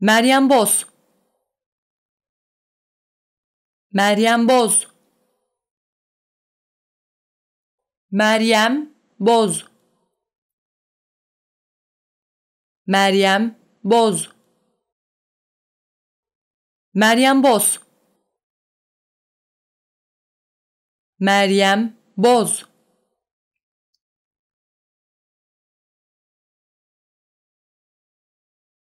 Meryem Boz. Meryem Boz. Meryem Boz. Meryem Boz. Meryem Boz. Meryem Boz.